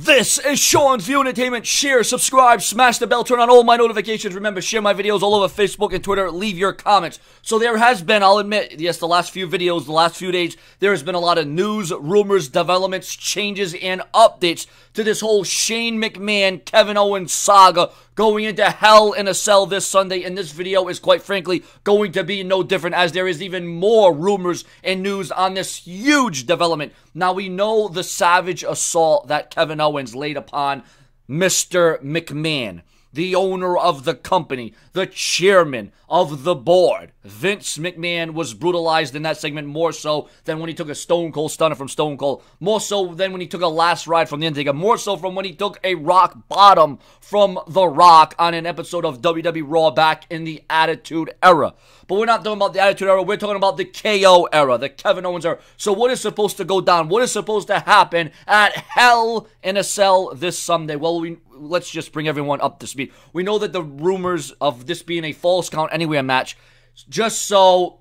This is Sean's View Entertainment. Share, subscribe, smash the bell, turn on all my notifications. Remember, share my videos all over Facebook and Twitter. Leave your comments. So there has been, I'll admit, yes, the last few videos, the last few days, there has been a lot of news, rumors, developments, changes, and updates to this whole Shane McMahon, Kevin Owens saga going into hell in a cell this Sunday. And this video is quite frankly going to be no different as there is even more rumors and news on this huge development. Now we know the savage assault that Kevin Owens laid upon Mr. McMahon, the owner of the company, the chairman of the board. Vince McMahon was brutalized in that segment more so than when he took a Stone Cold stunner from Stone Cold, more so than when he took a last ride from The Undertaker, more so from when he took a rock bottom from The Rock on an episode of WWE Raw back in the Attitude Era. But we're not talking about the Attitude Era, we're talking about the KO era, the Kevin Owens era. So what is supposed to go down? What is supposed to happen at Hell in a Cell this Sunday? Well, we let's just bring everyone up to speed. We know that the rumors of this being a falls count anywhere match, just so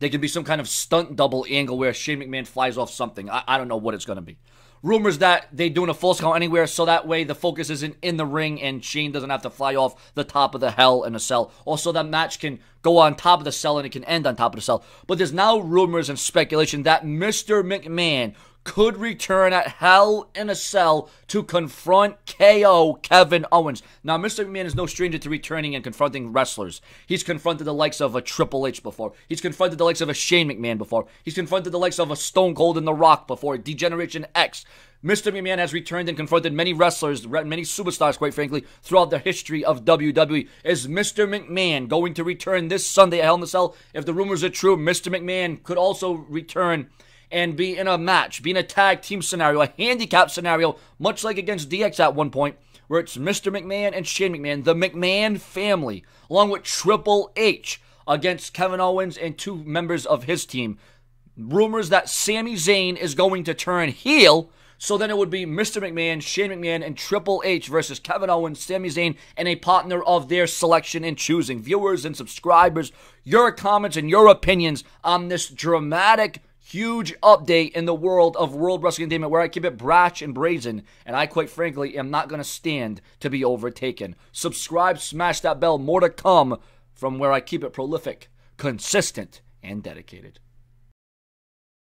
there can be some kind of stunt double angle where Shane McMahon flies off something. I, I don't know what it's going to be rumors that they're doing a falls count anywhere so that way the focus isn't in the ring and Shane doesn't have to fly off the top of the hell in a cell. Also, that match can go on top of the cell and it can end on top of the cell. But there's now rumors and speculation that Mr. McMahon could return at Hell in a Cell to confront KO Kevin Owens. Now, Mr. McMahon is no stranger to returning and confronting wrestlers. He's confronted the likes of a Triple H before. He's confronted the likes of a Shane McMahon before. He's confronted the likes of a Stone Cold and The Rock before. D-Generation X. Mr. McMahon has returned and confronted many wrestlers, many superstars, quite frankly, throughout the history of WWE. Is Mr. McMahon going to return this Sunday at Hell in a Cell? If the rumors are true, Mr. McMahon could also return and be in a match, be in a tag team scenario, a handicap scenario, much like against DX at one point, where it's Mr. McMahon and Shane McMahon, the McMahon family, along with Triple H against Kevin Owens and two members of his team. Rumors that Sami Zayn is going to turn heel. So then it would be Mr. McMahon, Shane McMahon, and Triple H versus Kevin Owens, Sami Zayn, and a partner of their selection and choosing. Viewers and subscribers, your comments and your opinions on this dramatic huge update in the world of World Wrestling Entertainment where I keep it brash and brazen, and I quite frankly am not going to stand to be overtaken. Subscribe, smash that bell, more to come from where I keep it prolific, consistent, and dedicated.